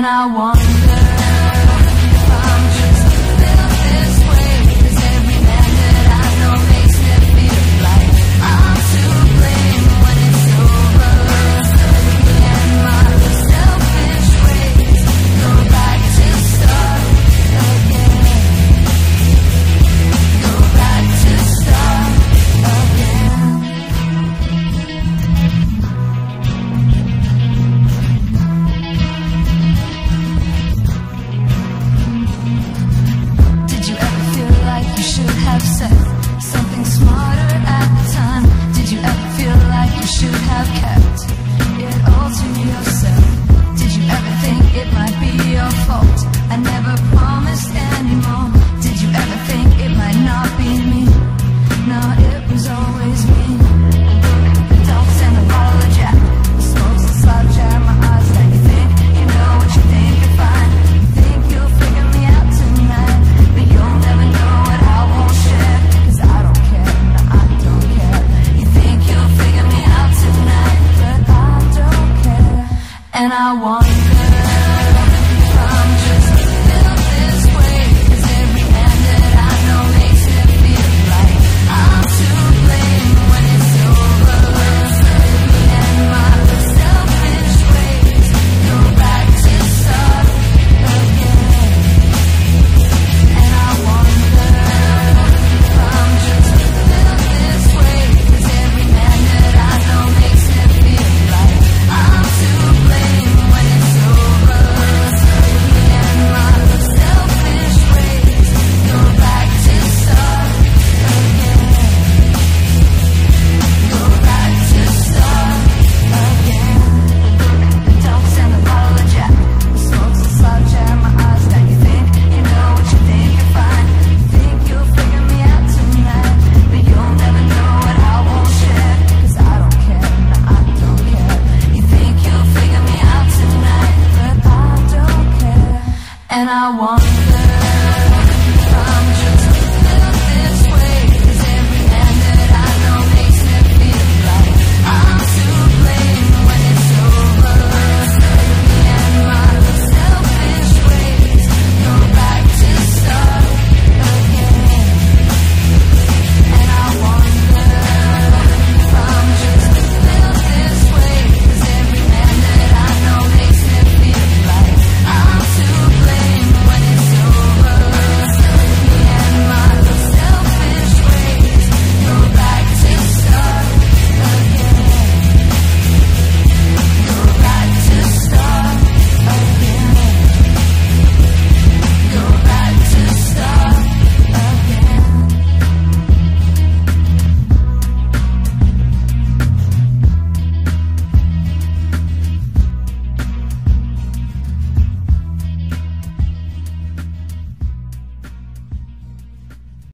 And I wonder I want.